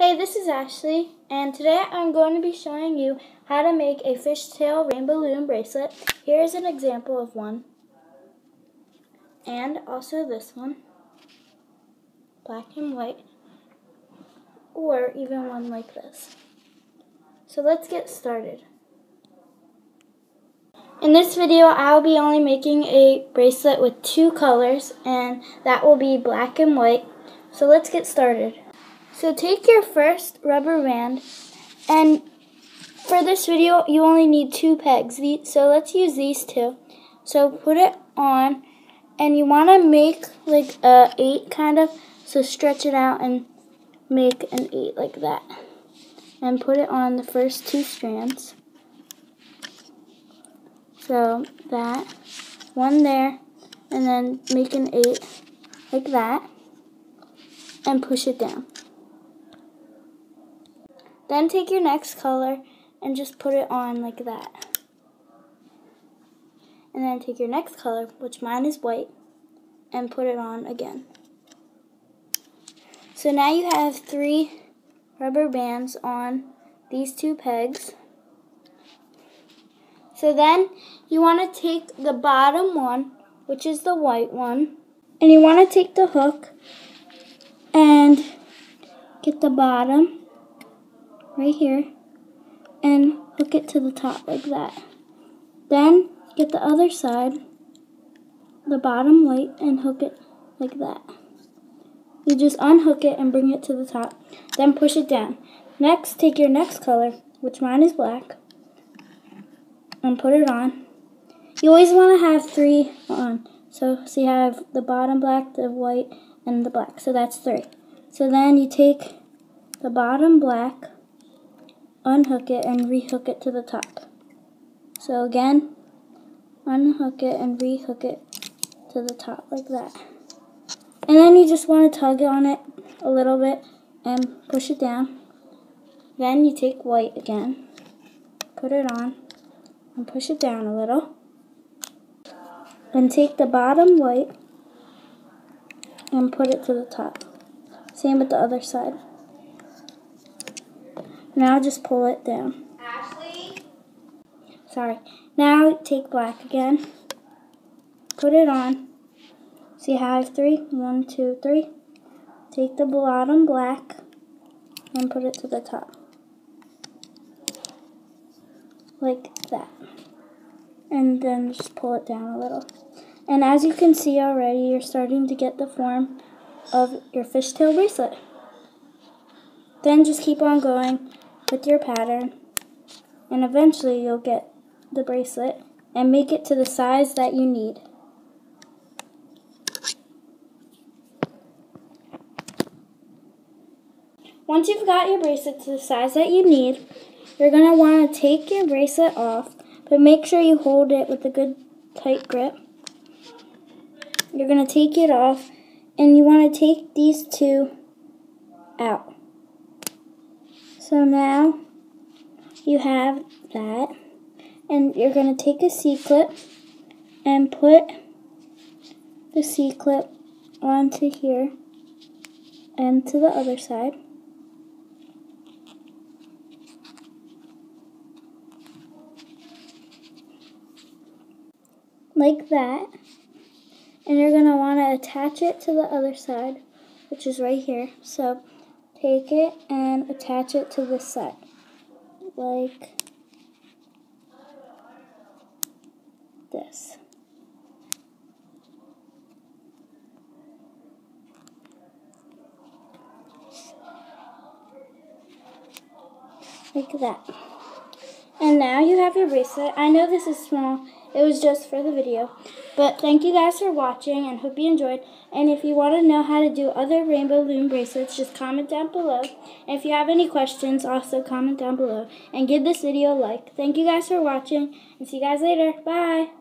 Hey, this is Ashley, and today I'm going to be showing you how to make a fishtail rainbow loom bracelet. Here's an example of one, and also this one, black and white, or even one like this. So let's get started. In this video, I'll be only making a bracelet with two colors, and that will be black and white. So let's get started. So take your first rubber band and for this video you only need two pegs. So let's use these two. So put it on and you want to make like a 8 kind of. So stretch it out and make an 8 like that. And put it on the first two strands. So that, one there, and then make an 8 like that and push it down. Then take your next color and just put it on like that. And then take your next color, which mine is white, and put it on again. So now you have three rubber bands on these two pegs. So then you want to take the bottom one, which is the white one, and you want to take the hook and get the bottom right here and hook it to the top like that. Then get the other side, the bottom white, and hook it like that. You just unhook it and bring it to the top, then push it down. Next, take your next color, which mine is black, and put it on. You always want to have three on. So, so you have the bottom black, the white, and the black. So that's three. So then you take the bottom black, unhook it and rehook it to the top. So again, unhook it and rehook it to the top like that. And then you just want to tug on it a little bit and push it down. Then you take white again, put it on, and push it down a little. And take the bottom white and put it to the top. Same with the other side. Now just pull it down. Ashley? Sorry. Now take black again. Put it on. See how I have three? One, two, three. Take the bottom black and put it to the top. Like that. And then just pull it down a little. And as you can see already, you're starting to get the form of your fishtail bracelet. Then just keep on going with your pattern and eventually you'll get the bracelet and make it to the size that you need. Once you've got your bracelet to the size that you need, you're going to want to take your bracelet off, but make sure you hold it with a good tight grip. You're going to take it off, and you want to take these two out. So now you have that. And you're going to take a C-clip and put the C-clip onto here and to the other side. Like that. And you're going to want to attach it to the other side, which is right here. So take it and attach it to this side. Like this. Like that. Now you have your bracelet. I know this is small. It was just for the video. But thank you guys for watching and hope you enjoyed. And if you want to know how to do other rainbow loom bracelets, just comment down below. And if you have any questions, also comment down below. And give this video a like. Thank you guys for watching and see you guys later. Bye.